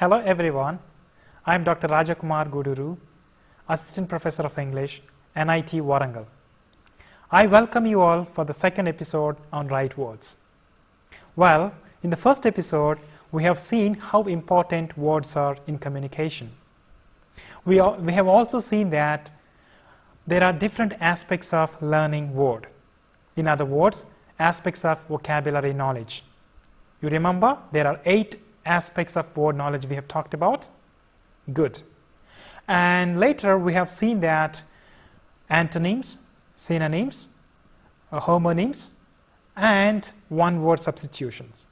Hello everyone, I am Dr. Rajakumar Guduru, Assistant Professor of English, NIT Warangal. I welcome you all for the second episode on right words. Well, in the first episode, we have seen how important words are in communication. We, are, we have also seen that there are different aspects of learning word. In other words, aspects of vocabulary knowledge. You remember there are eight aspects of word knowledge we have talked about? Good. And later we have seen that antonyms, synonyms, uh, homonyms, and one word substitutions.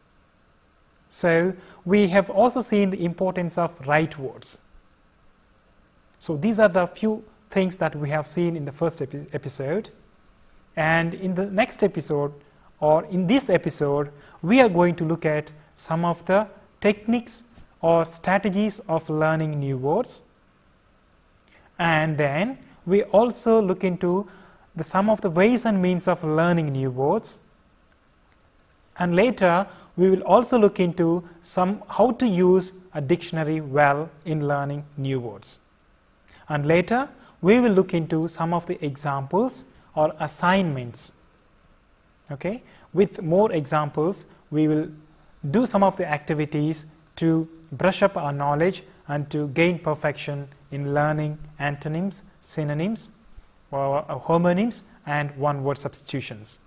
So we have also seen the importance of right words. So these are the few things that we have seen in the first epi episode. And in the next episode, or in this episode, we are going to look at some of the techniques or strategies of learning new words. And then we also look into the some of the ways and means of learning new words. And later, we will also look into some how to use a dictionary well in learning new words. And later, we will look into some of the examples or assignments. Okay? With more examples, we will do some of the activities to brush up our knowledge and to gain perfection in learning antonyms, synonyms, or homonyms, and one word substitutions.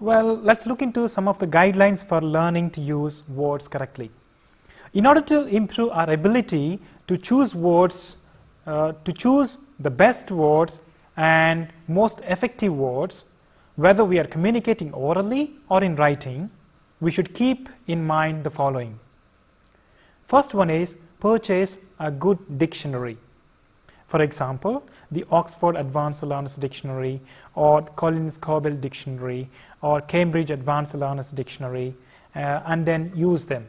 Well, let's look into some of the guidelines for learning to use words correctly. In order to improve our ability to choose words, uh, to choose the best words and most effective words, whether we are communicating orally or in writing, we should keep in mind the following. First one is purchase a good dictionary. For example, the Oxford Advanced Learners Dictionary or Collins COBUILD Dictionary or Cambridge Advanced Learners Dictionary uh, and then use them.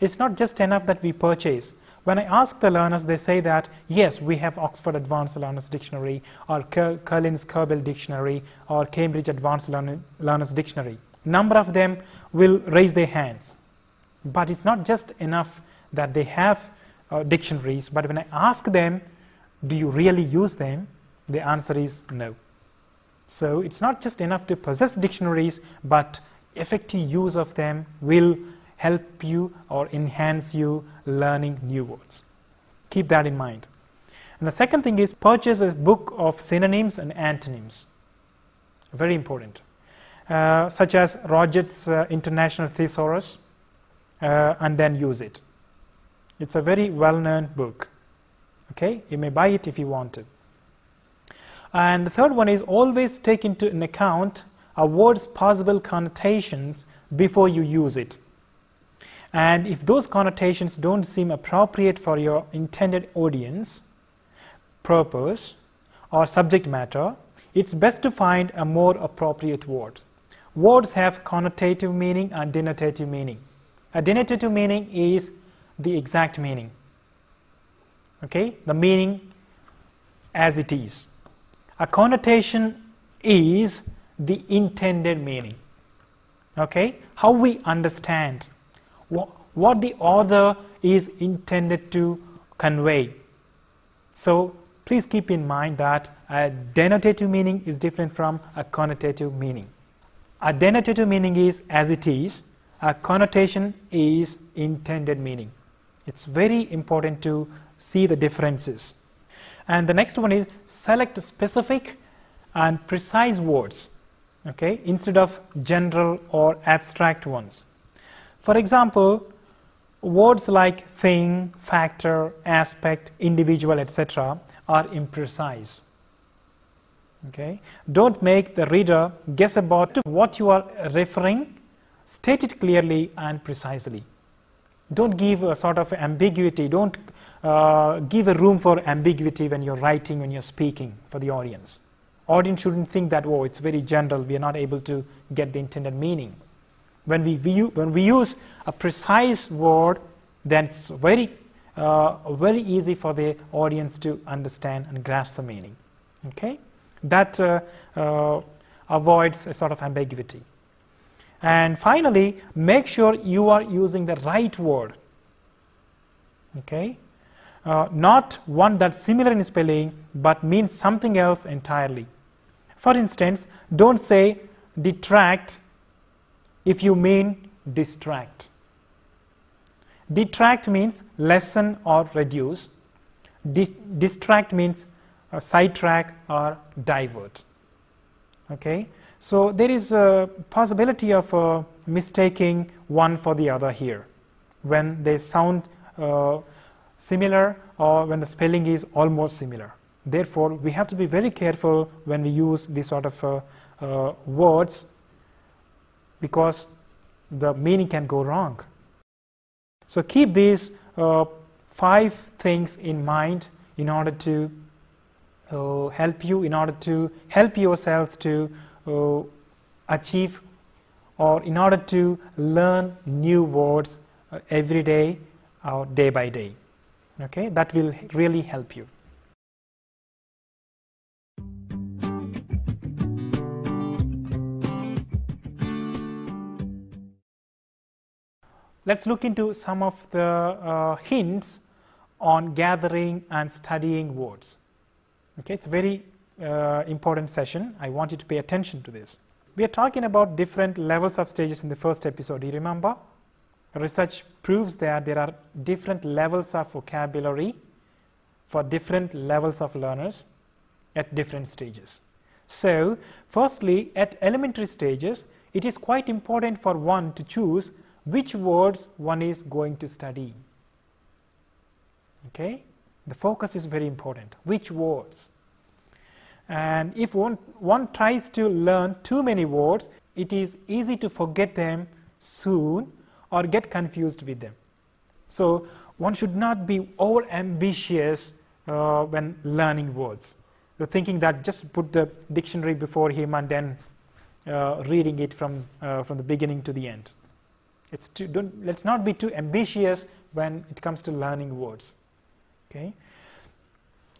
It's not just enough that we purchase. When I ask the learners, they say that yes, we have Oxford Advanced Learners Dictionary or Collins COBUILD Dictionary or Cambridge Advanced Learners Dictionary. Number of them will raise their hands. But it's not just enough that they have uh, dictionaries, but when I ask them, do you really use them? The answer is no. So it's not just enough to possess dictionaries, but effective use of them will help you or enhance you learning new words. Keep that in mind. And the second thing is purchase a book of synonyms and antonyms. Very important. Uh, such as Roget's uh, International Thesaurus, uh, and then use it. It's a very well-known book. Okay, you may buy it if you want to. And the third one is always take into an account a word's possible connotations before you use it. And if those connotations don't seem appropriate for your intended audience, purpose, or subject matter, it's best to find a more appropriate word. Words have connotative meaning and denotative meaning. A denotative meaning is the exact meaning. Okay, the meaning as it is. A connotation is the intended meaning. Okay, how we understand what, what the author is intended to convey. So please keep in mind that a denotative meaning is different from a connotative meaning. A denotative meaning is as it is, a connotation is intended meaning. It's very important to see the differences. And the next one is select specific and precise words okay, instead of general or abstract ones. For example, words like thing, factor, aspect, individual, etc. are imprecise. Okay? Don't make the reader guess about what you are referring. State it clearly and precisely. Don't give a sort of ambiguity. Don't uh, give a room for ambiguity when you're writing, when you're speaking for the audience. Audience shouldn't think that, oh, it's very general, we are not able to get the intended meaning. When we, view, when we use a precise word, then it's very, uh, very easy for the audience to understand and grasp the meaning. Okay? That uh, uh, avoids a sort of ambiguity. And finally, make sure you are using the right word. Okay, uh, not one that's similar in spelling but means something else entirely. For instance, don't say detract if you mean distract. Detract means lessen or reduce. Dis distract means sidetrack or divert. Okay, so there is a possibility of uh, mistaking one for the other here when they sound uh, similar or when the spelling is almost similar. Therefore, we have to be very careful when we use these sort of uh, uh, words because the meaning can go wrong. So keep these uh, five things in mind in order to uh, help you, in order to help yourselves to uh, achieve or in order to learn new words uh, every day or day by day. Okay, that will really help you. Let's look into some of the uh, hints on gathering and studying words. Okay, it's a very uh, important session. I want you to pay attention to this. We are talking about different levels of stages in the first episode. Do you remember? Research proves that there are different levels of vocabulary for different levels of learners at different stages. So, firstly, at elementary stages, it is quite important for one to choose which words one is going to study. Okay? The focus is very important. Which words? And if one, one tries to learn too many words, it is easy to forget them soon or get confused with them. So, one should not be over ambitious uh, when learning words. The thinking that just put the dictionary before him and then uh, reading it from, uh, from the beginning to the end. It's too, let's not be too ambitious when it comes to learning words. Okay?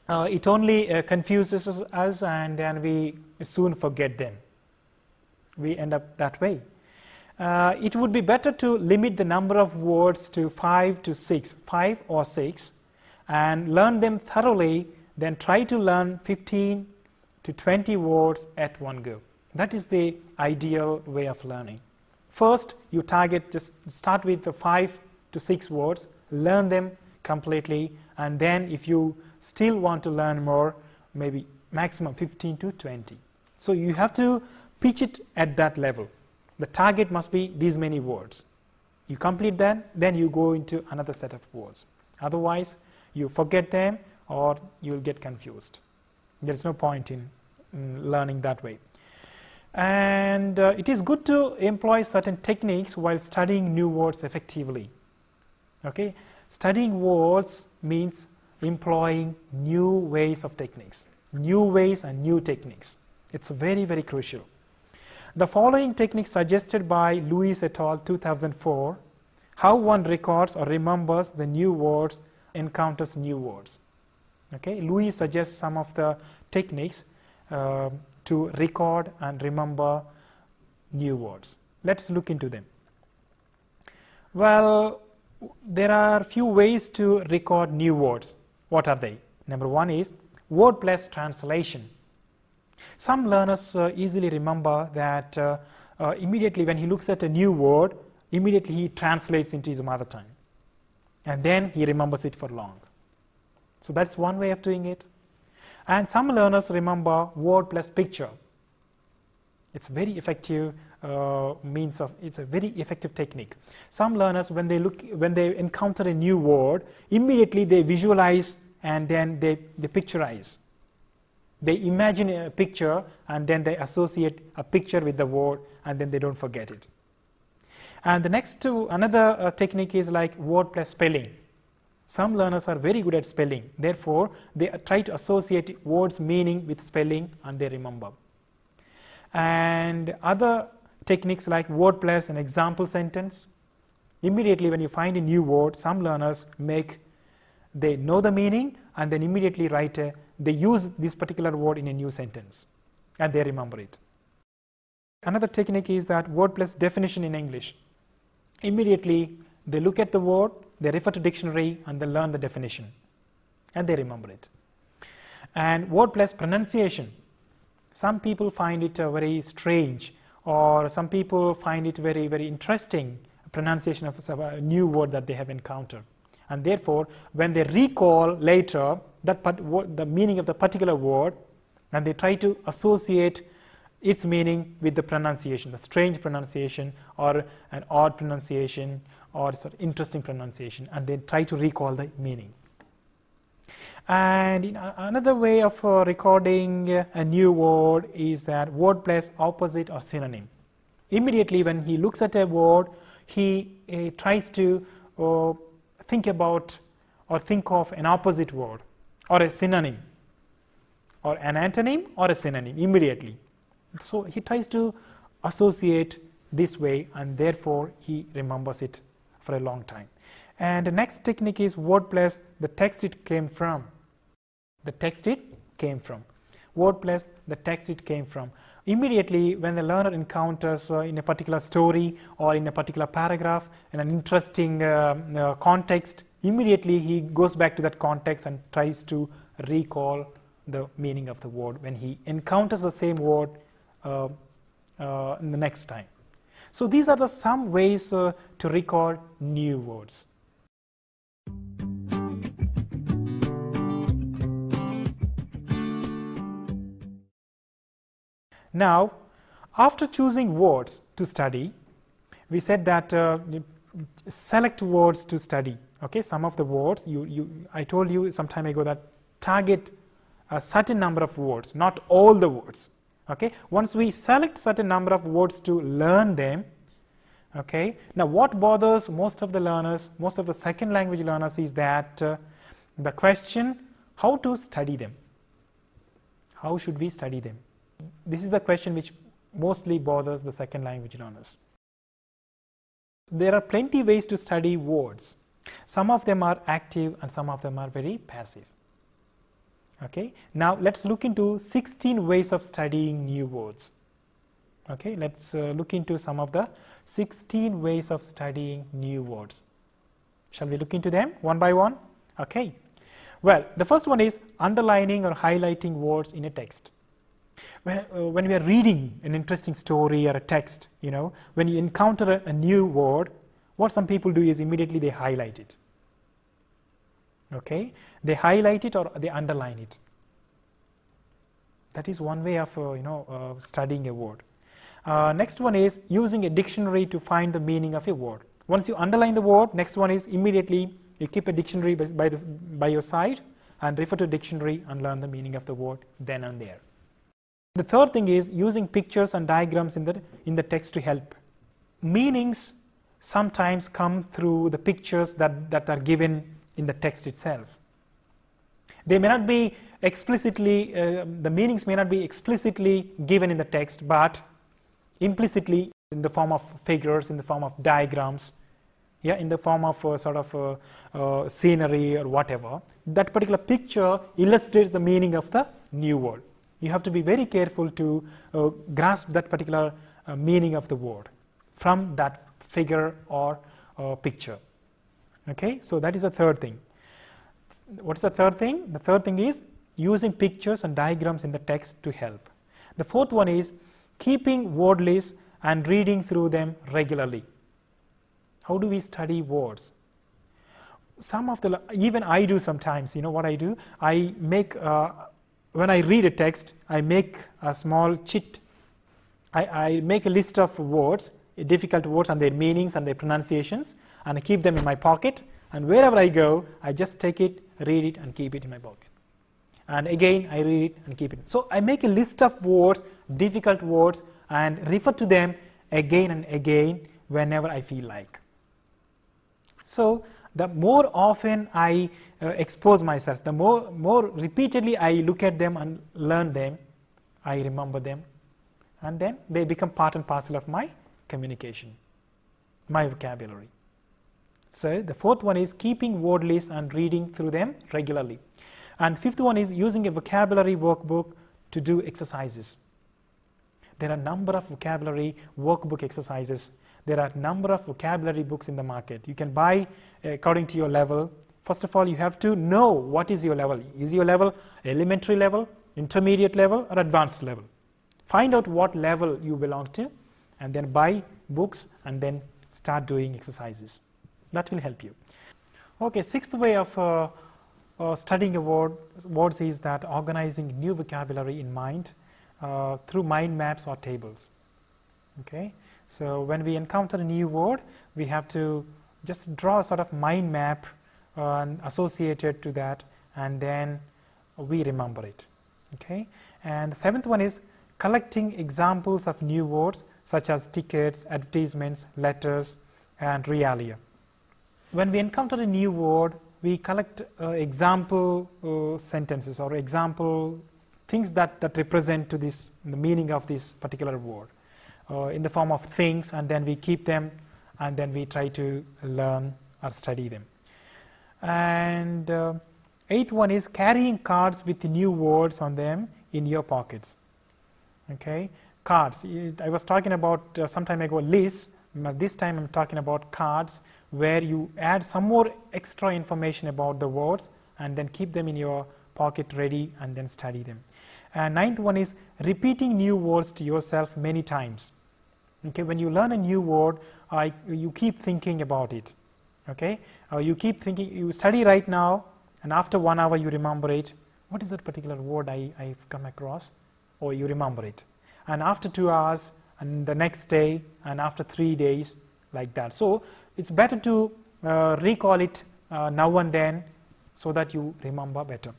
Uh, it only uh, confuses us and then we soon forget them. We end up that way. Uh, it would be better to limit the number of words to 5 to 6, 5 or 6 and learn them thoroughly Then try to learn 15 to 20 words at one go. That is the ideal way of learning. First, you target, just start with the 5 to 6 words, learn them completely, and then if you still want to learn more, maybe maximum 15 to 20. So you have to pitch it at that level. The target must be these many words. You complete that, then you go into another set of words. Otherwise, you forget them or you will get confused. There is no point in, in learning that way and uh, it is good to employ certain techniques while studying new words effectively. Okay? Studying words means employing new ways of techniques, new ways and new techniques. It's very, very crucial. The following technique suggested by Lewis et al. 2004, how one records or remembers the new words, encounters new words. Okay? Lewis suggests some of the techniques uh, to record and remember new words. Let's look into them. Well, there are a few ways to record new words. What are they? Number one is word plus translation. Some learners uh, easily remember that uh, uh, immediately when he looks at a new word, immediately he translates into his mother tongue. And then he remembers it for long. So that's one way of doing it. And some learners remember word plus picture. It's very effective uh, means of, it's a very effective technique. Some learners, when they look, when they encounter a new word, immediately they visualize and then they, they picturize. They imagine a picture and then they associate a picture with the word and then they don't forget it. And the next to another uh, technique is like word plus spelling. Some learners are very good at spelling, therefore, they try to associate words meaning with spelling and they remember. And other techniques like word plus an example sentence, immediately when you find a new word, some learners make, they know the meaning and then immediately write a, they use this particular word in a new sentence and they remember it. Another technique is that word plus definition in English. Immediately they look at the word they refer to dictionary and they learn the definition and they remember it. And word plus pronunciation. Some people find it uh, very strange or some people find it very, very interesting pronunciation of a uh, new word that they have encountered. And therefore, when they recall later that the meaning of the particular word and they try to associate its meaning with the pronunciation, the strange pronunciation or an odd pronunciation or sort of interesting pronunciation and they try to recall the meaning. And another way of uh, recording a new word is that word plus opposite or synonym. Immediately when he looks at a word, he uh, tries to uh, think about or think of an opposite word or a synonym or an antonym or a synonym immediately. So, he tries to associate this way and therefore, he remembers it for a long time. And the next technique is word plus the text it came from. The text it came from. Word plus the text it came from. Immediately when the learner encounters uh, in a particular story or in a particular paragraph in an interesting uh, uh, context, immediately he goes back to that context and tries to recall the meaning of the word when he encounters the same word uh, uh, the next time. So these are the some ways uh, to recall new words. Now, after choosing words to study, we said that uh, select words to study. Okay, some of the words you, you I told you some time ago that target a certain number of words, not all the words. Okay, once we select certain number of words to learn them, okay. Now, what bothers most of the learners, most of the second language learners, is that uh, the question how to study them. How should we study them? This is the question which mostly bothers the second language learners. There are plenty ways to study words. Some of them are active and some of them are very passive. Okay. Now, let us look into 16 ways of studying new words. Okay. Let us uh, look into some of the 16 ways of studying new words. Shall we look into them one by one? Okay. Well, the first one is underlining or highlighting words in a text. When, uh, when we are reading an interesting story or a text, you know, when you encounter a, a new word, what some people do is immediately they highlight it. Okay, they highlight it or they underline it. That is one way of uh, you know uh, studying a word. Uh, next one is using a dictionary to find the meaning of a word. Once you underline the word, next one is immediately you keep a dictionary by, by, this, by your side and refer to dictionary and learn the meaning of the word then and there. The third thing is using pictures and diagrams in the, in the text to help. Meanings sometimes come through the pictures that, that are given in the text itself. They may not be explicitly, uh, the meanings may not be explicitly given in the text, but implicitly in the form of figures, in the form of diagrams, yeah, in the form of uh, sort of uh, uh scenery or whatever. That particular picture illustrates the meaning of the new word you have to be very careful to uh, grasp that particular uh, meaning of the word from that figure or uh, picture. Okay, so that is the third thing. What is the third thing? The third thing is using pictures and diagrams in the text to help. The fourth one is keeping word lists and reading through them regularly. How do we study words? Some of the, even I do sometimes, you know what I do? I make uh, when I read a text, I make a small chit. I, I, make a list of words, difficult words and their meanings and their pronunciations, and I keep them in my pocket. And wherever I go, I just take it, read it, and keep it in my pocket. And again, I read it and keep it. So I make a list of words, difficult words, and refer to them again and again whenever I feel like. So the more often I uh, expose myself, the more, more repeatedly I look at them and learn them, I remember them, and then they become part and parcel of my communication, my vocabulary. So the fourth one is keeping word lists and reading through them regularly. And fifth one is using a vocabulary workbook to do exercises. There are a number of vocabulary workbook exercises there are a number of vocabulary books in the market. You can buy uh, according to your level. First of all, you have to know what is your level. Is your level elementary level, intermediate level, or advanced level? Find out what level you belong to and then buy books and then start doing exercises. That will help you. Okay, sixth way of uh, uh, studying word, words is that organizing new vocabulary in mind uh, through mind maps or tables. Okay, so when we encounter a new word, we have to just draw a sort of mind map uh, associated to that, and then we remember it. Okay, and the seventh one is collecting examples of new words such as tickets, advertisements, letters, and realia. When we encounter a new word, we collect uh, example uh, sentences or example things that, that represent to this the meaning of this particular word uh, in the form of things and then we keep them and then we try to learn or study them. And uh, eighth one is carrying cards with new words on them in your pockets. Okay, cards. I was talking about uh, some time ago lists. This time I'm talking about cards where you add some more extra information about the words and then keep them in your pocket ready and then study them. And ninth one is repeating new words to yourself many times. Okay, when you learn a new word, uh, you keep thinking about it. Okay, uh, you keep thinking, you study right now, and after one hour you remember it. What is that particular word I, I've come across? Or you remember it. And after two hours, and the next day, and after three days, like that. So it's better to uh, recall it uh, now and then so that you remember better.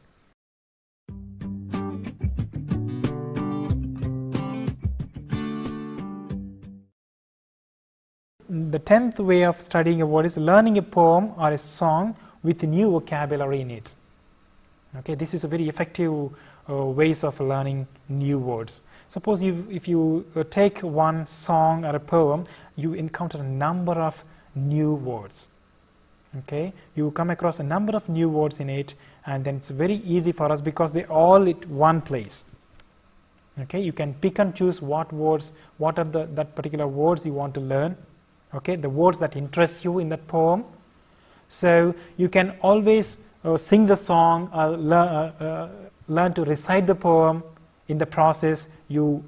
The tenth way of studying a word is learning a poem or a song with new vocabulary in it. Okay, this is a very effective uh, ways of learning new words. Suppose you, if you uh, take one song or a poem, you encounter a number of new words. Okay, you come across a number of new words in it, and then it's very easy for us because they all at one place. Okay, you can pick and choose what words, what are the that particular words you want to learn. Okay, the words that interest you in that poem. So you can always uh, sing the song, uh, learn, uh, uh, learn to recite the poem. In the process, you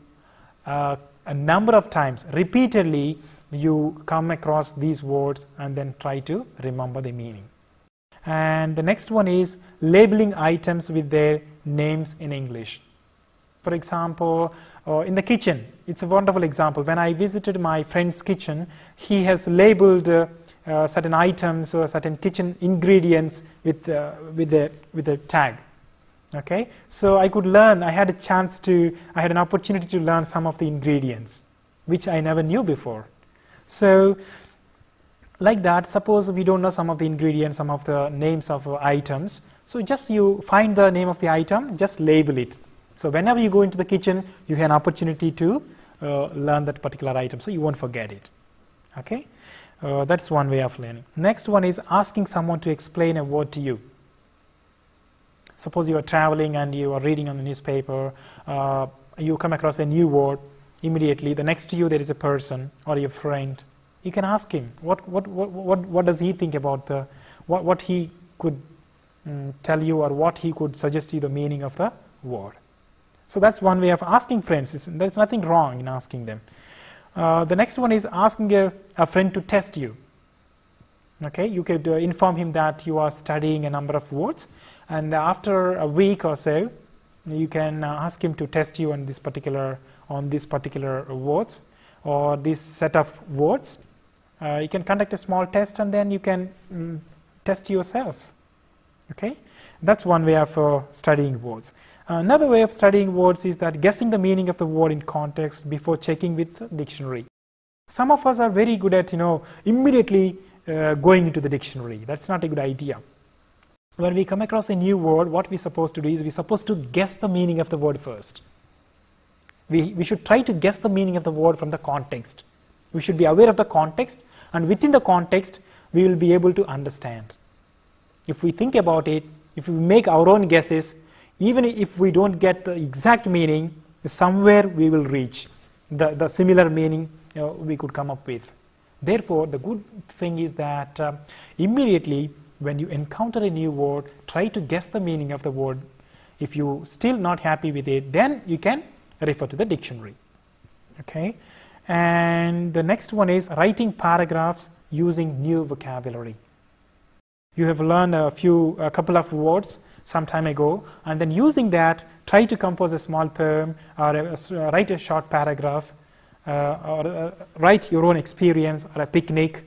uh, a number of times, repeatedly, you come across these words and then try to remember the meaning. And the next one is labeling items with their names in English. For example, uh, in the kitchen, it's a wonderful example. When I visited my friend's kitchen, he has labeled uh, uh, certain items or certain kitchen ingredients with, uh, with, a, with a tag. Okay, so I could learn, I had a chance to, I had an opportunity to learn some of the ingredients, which I never knew before. So like that, suppose we don't know some of the ingredients, some of the names of items. So just you find the name of the item, just label it. So whenever you go into the kitchen, you have an opportunity to uh, learn that particular item, so you won't forget it. Okay, uh, that's one way of learning. Next one is asking someone to explain a word to you. Suppose you are traveling and you are reading on the newspaper, uh, you come across a new word, immediately the next to you there is a person or your friend you can ask him what what what what, what does he think about the what, what he could um, tell you or what he could suggest you the meaning of the word so that's one way of asking friends there's nothing wrong in asking them uh, the next one is asking a, a, friend to test you okay you could uh, inform him that you are studying a number of words and after a week or so you can uh, ask him to test you on this particular on these particular words or this set of words. Uh, you can conduct a small test and then you can um, test yourself. Okay, that's one way of uh, studying words. Another way of studying words is that guessing the meaning of the word in context before checking with dictionary. Some of us are very good at you know immediately uh, going into the dictionary. That's not a good idea. When we come across a new word, what we're supposed to do is we're supposed to guess the meaning of the word first we, we should try to guess the meaning of the word from the context. We should be aware of the context and within the context we will be able to understand. If we think about it, if we make our own guesses, even if we don't get the exact meaning, somewhere we will reach the, the similar meaning you know, we could come up with. Therefore, the good thing is that uh, immediately when you encounter a new word, try to guess the meaning of the word. If you still not happy with it, then you can refer to the dictionary. Okay, and the next one is writing paragraphs using new vocabulary. You have learned a few, a couple of words some time ago, and then using that, try to compose a small poem or a, a, write a short paragraph uh, or uh, write your own experience or a picnic.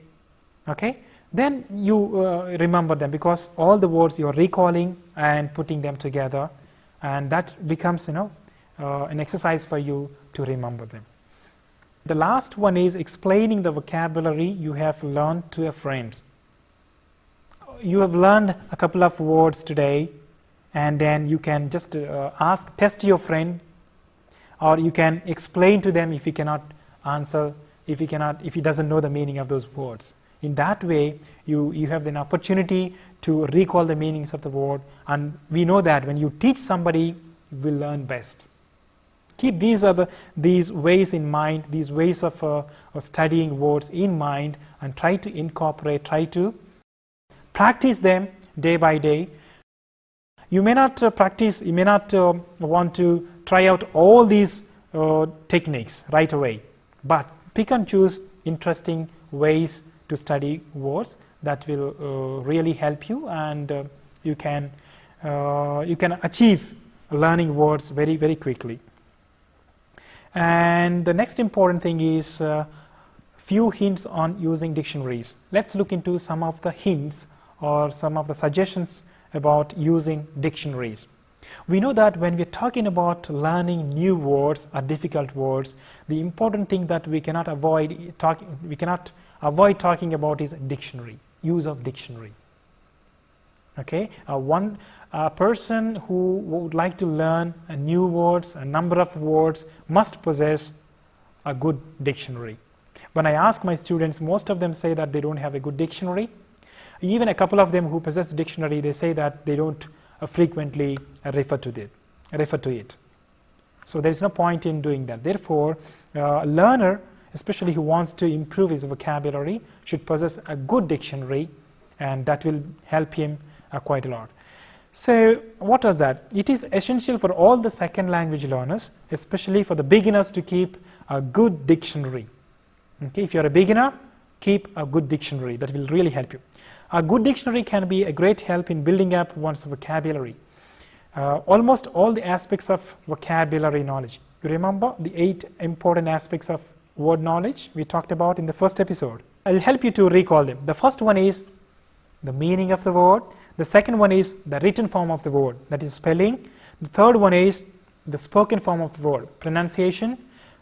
Okay, then you uh, remember them because all the words you are recalling and putting them together, and that becomes you know uh, an exercise for you to remember them. The last one is explaining the vocabulary you have learned to a friend. You have learned a couple of words today and then you can just uh, ask, test your friend or you can explain to them if you cannot answer, if he cannot, if he doesn't know the meaning of those words. In that way, you, you have an opportunity to recall the meanings of the word and we know that when you teach somebody, you will learn best keep these other these ways in mind, these ways of, uh, of studying words in mind, and try to incorporate, try to practice them day by day. You may not uh, practice, you may not uh, want to try out all these uh, techniques right away, but pick and choose interesting ways to study words that will uh, really help you, and uh, you can you can achieve learning words very very quickly. And the next important thing is uh, few hints on using dictionaries. Let's look into some of the hints or some of the suggestions about using dictionaries. We know that when we're talking about learning new words or difficult words, the important thing that we cannot avoid talking, we cannot avoid talking about is dictionary, use of dictionary. Okay, uh, one a person who would like to learn a new words, a number of words, must possess a good dictionary. When I ask my students, most of them say that they don't have a good dictionary. Even a couple of them who possess a dictionary, they say that they don't uh, frequently refer to it. Refer to it. So there is no point in doing that. Therefore, uh, a learner, especially who wants to improve his vocabulary, should possess a good dictionary, and that will help him uh, quite a lot. So what was that? It is essential for all the second language learners, especially for the beginners to keep a good dictionary. Okay, if you are a beginner, keep a good dictionary. That will really help you. A good dictionary can be a great help in building up one's vocabulary. Uh, almost all the aspects of vocabulary knowledge. You remember the eight important aspects of word knowledge we talked about in the first episode. I'll help you to recall them. The first one is the meaning of the word. The second one is the written form of the word, that is spelling. The third one is the spoken form of the word, pronunciation.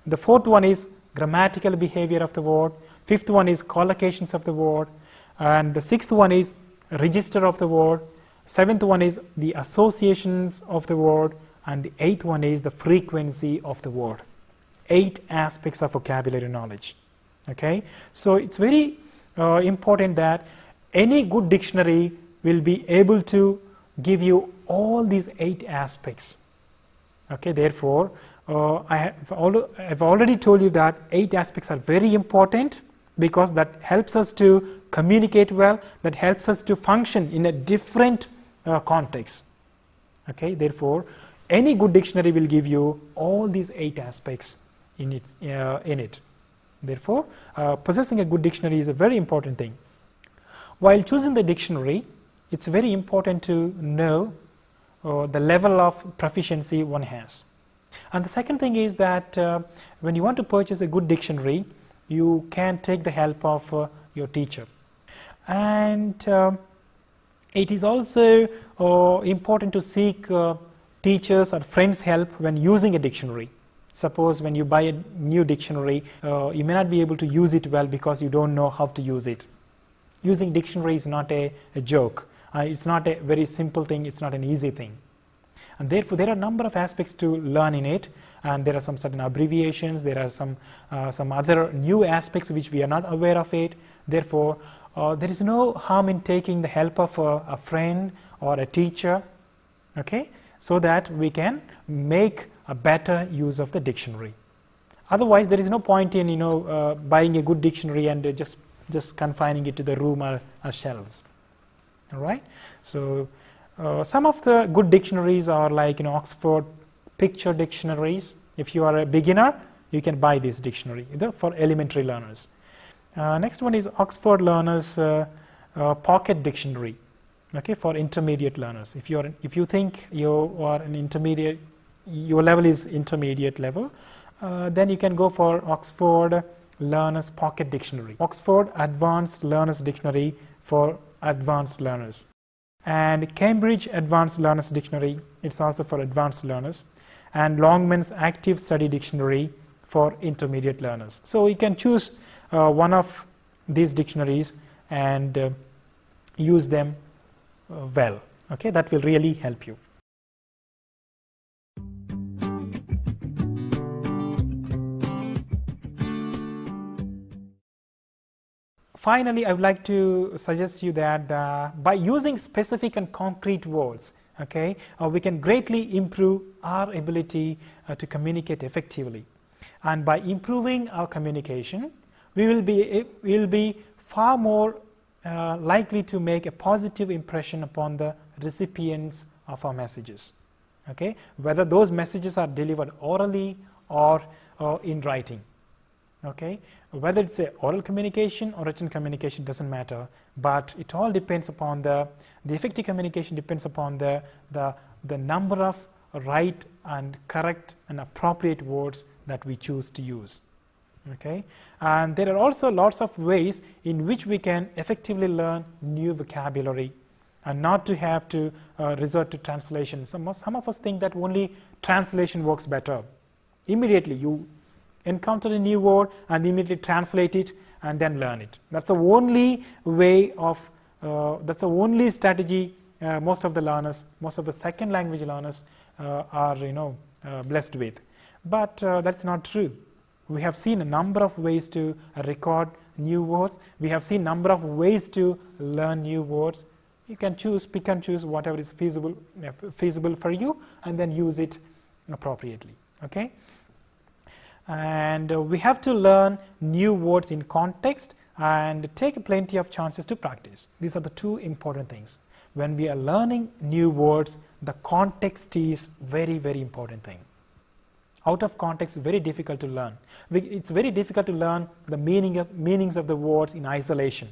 The fourth one is grammatical behavior of the word. Fifth one is collocations of the word. And the sixth one is register of the word. Seventh one is the associations of the word. And the eighth one is the frequency of the word. Eight aspects of vocabulary knowledge. Okay, so it's very uh, important that any good dictionary will be able to give you all these eight aspects. Okay, therefore, uh, I have, al already told you that eight aspects are very important because that helps us to communicate well, that helps us to function in a different uh, context. Okay, therefore, any good dictionary will give you all these eight aspects in it. Uh, in it. Therefore, uh, possessing a good dictionary is a very important thing. While choosing the dictionary, it's very important to know uh, the level of proficiency one has. And the second thing is that uh, when you want to purchase a good dictionary, you can take the help of uh, your teacher. And uh, it is also uh, important to seek uh, teachers or friends' help when using a dictionary. Suppose when you buy a new dictionary, you may not be able to use it well because you don't know how to use it. Using dictionary is not a, a joke. Uh, it's not a very simple thing, it's not an easy thing. And therefore, there are a number of aspects to learn in it, and there are some certain abbreviations, there are some, uh, some other new aspects which we are not aware of it. Therefore, uh, there is no harm in taking the help of a, a friend or a teacher, okay, so that we can make a better use of the dictionary. Otherwise, there is no point in you know uh, buying a good dictionary and just just confining it to the room or, or shelves. All right. So uh, some of the good dictionaries are like you know Oxford picture dictionaries. If you are a beginner, you can buy this dictionary for elementary learners. Uh, next one is Oxford Learners uh, uh, Pocket Dictionary. Okay, for intermediate learners. If you are if you think you are an intermediate, your level is intermediate level, uh, then you can go for Oxford Learners Pocket Dictionary. Oxford Advanced Learners Dictionary for advanced learners. And Cambridge Advanced Learners Dictionary, it's also for advanced learners. And Longman's Active Study Dictionary for intermediate learners. So you can choose uh, one of these dictionaries and uh, use them uh, well. Okay, that will really help you. Finally, I would like to suggest you that uh, by using specific and concrete words, okay, uh, we can greatly improve our ability uh, to communicate effectively. And by improving our communication, we will be, we will be far more uh, likely to make a positive impression upon the recipients of our messages. Okay, whether those messages are delivered orally or, or in writing okay? Whether it's a oral communication or written communication doesn't matter but it all depends upon the the effective communication depends upon the the the number of right and correct and appropriate words that we choose to use. Okay? And there are also lots of ways in which we can effectively learn new vocabulary and not to have to uh, resort to translation. Some, some of us think that only translation works better. Immediately you encounter a new word and immediately translate it and then learn it. That's the only way of, uh, that's the only strategy uh, most of the learners, most of the second language learners uh, are, you know, uh, blessed with. But uh, that's not true. We have seen a number of ways to record new words. We have seen number of ways to learn new words. You can choose, pick and choose whatever is feasible, uh, feasible for you and then use it appropriately. Okay and uh, we have to learn new words in context and take plenty of chances to practice. These are the two important things. When we are learning new words, the context is very, very important thing. Out of context is very difficult to learn. It's very difficult to learn the meaning of, meanings of the words in isolation.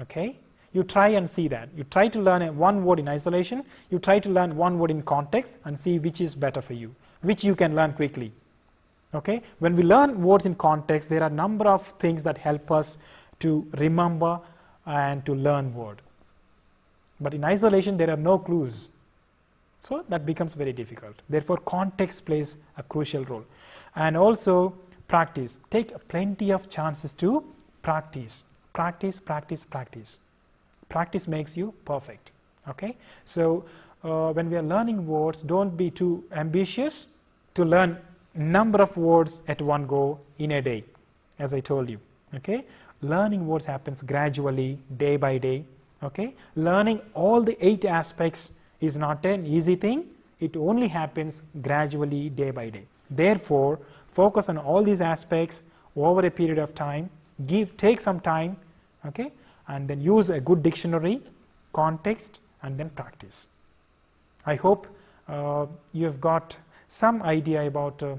Okay? You try and see that. You try to learn one word in isolation, you try to learn one word in context and see which is better for you, which you can learn quickly. Okay? When we learn words in context, there are a number of things that help us to remember and to learn word. But in isolation, there are no clues. So that becomes very difficult. Therefore, context plays a crucial role. And also practice. Take plenty of chances to practice. Practice, practice, practice. Practice makes you perfect. Okay? So uh, when we are learning words, don't be too ambitious to learn number of words at one go in a day as I told you okay? Learning words happens gradually day by day okay? Learning all the eight aspects is not an easy thing. It only happens gradually day by day. Therefore focus on all these aspects over a period of time. Give take some time okay? And then use a good dictionary context and then practice. I hope uh, you have got some idea about uh,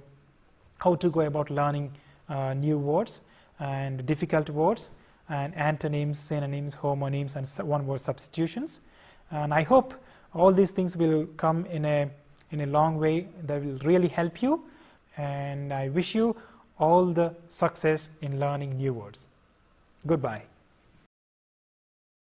how to go about learning uh, new words and difficult words and antonyms, synonyms, homonyms and one word substitutions. And I hope all these things will come in a, in a long way that will really help you and I wish you all the success in learning new words. Goodbye.